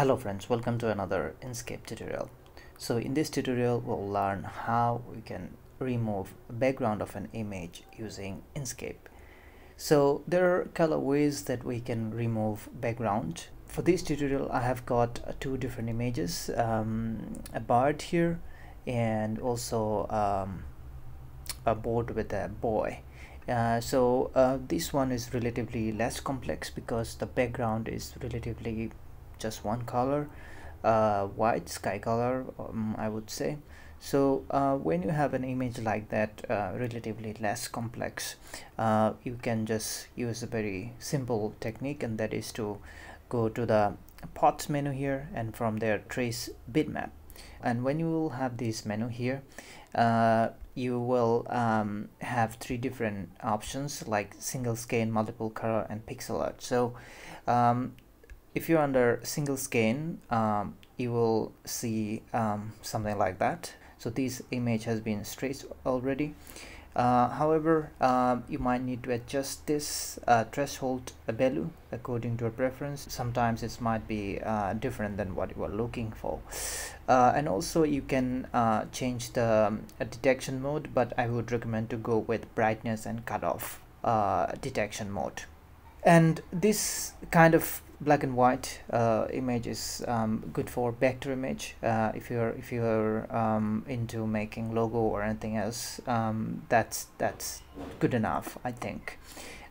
Hello friends, welcome to another Inkscape tutorial. So in this tutorial we'll learn how we can remove background of an image using Inkscape. So there are color ways that we can remove background. For this tutorial I have got two different images, um, a bird here and also um, a board with a boy. Uh, so uh, this one is relatively less complex because the background is relatively just one color uh, white sky color um, I would say. So uh, when you have an image like that uh, relatively less complex uh, you can just use a very simple technique and that is to go to the paths menu here and from there trace bitmap. And when you will have this menu here uh, you will um, have three different options like single scan multiple color and pixel art. So um, if you're under single scan um, you will see um, something like that. So this image has been traced already. Uh, however um, you might need to adjust this uh, threshold value according to your preference. Sometimes it might be uh, different than what you are looking for. Uh, and also you can uh, change the um, detection mode but I would recommend to go with brightness and cutoff uh, detection mode. And this kind of black and white uh, image is um, good for vector image uh, if you're if you're um, into making logo or anything else um, that's that's good enough I think.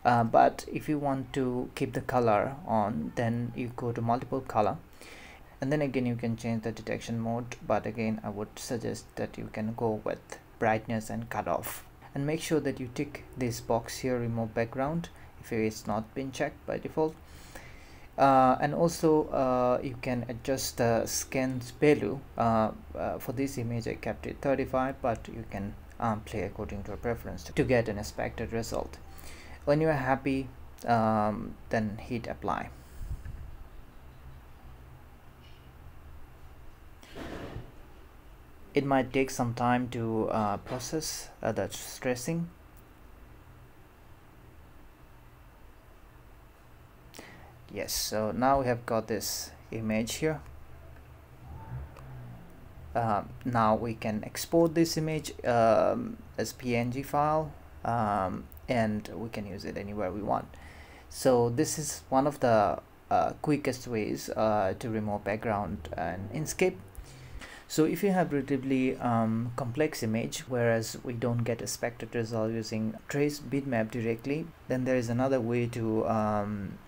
Uh, but if you want to keep the color on then you go to multiple color. And then again you can change the detection mode but again I would suggest that you can go with brightness and cutoff. And make sure that you tick this box here remove background if it's not been checked by default and also uh, you can adjust the scan value uh, uh, for this image I kept it 35 but you can um, play according to your preference to get an expected result. When you are happy um, then hit apply. It might take some time to uh, process uh, that stressing yes so now we have got this image here. Um, now we can export this image um, as png file um, and we can use it anywhere we want. So this is one of the uh, quickest ways uh, to remove background and Inkscape. So if you have relatively um, complex image whereas we don't get expected result using trace bitmap directly then there is another way to um,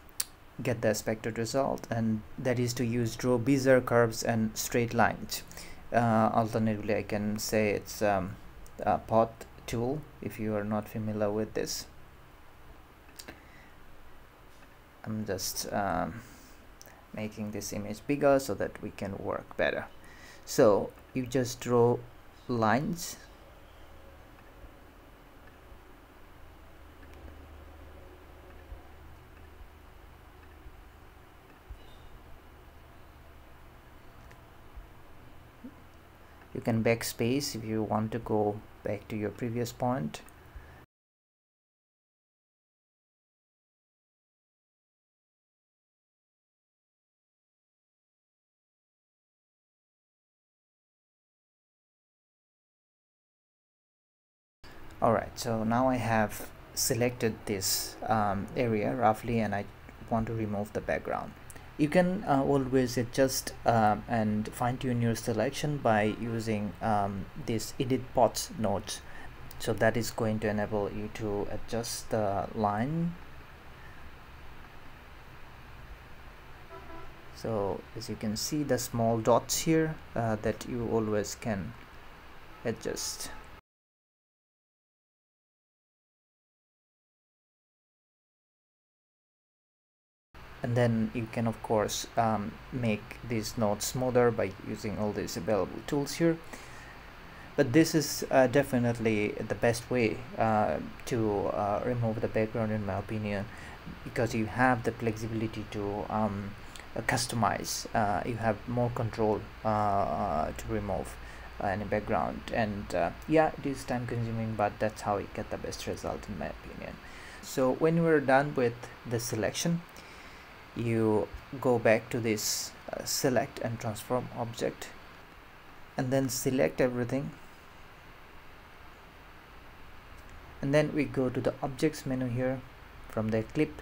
get the expected result and that is to use draw bezier curves and straight lines. Uh, alternatively I can say it's um, a pot tool if you are not familiar with this. I'm just um, making this image bigger so that we can work better. So you just draw lines you can backspace if you want to go back to your previous point. Alright so now I have selected this um, area roughly and I want to remove the background you can uh, always adjust um, and fine-tune your selection by using um, this edit paths node so that is going to enable you to adjust the line. So as you can see the small dots here uh, that you always can adjust and then you can of course um, make these nodes smoother by using all these available tools here. But this is uh, definitely the best way uh, to uh, remove the background in my opinion because you have the flexibility to um, customize uh, you have more control uh, to remove any background. And uh, yeah it is time consuming but that's how you get the best result in my opinion. So when we're done with the selection you go back to this uh, select and transform object and then select everything. And then we go to the objects menu here from the clip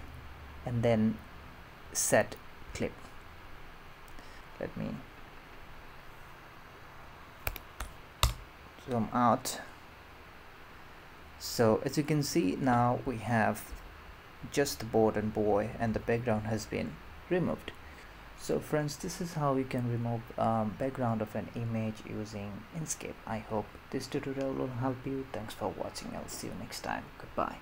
and then set clip. Let me zoom out. So as you can see now we have just the board and boy and the background has been removed. So friends this is how you can remove um, background of an image using Inkscape. I hope this tutorial will help you. Thanks for watching. I'll see you next time. Goodbye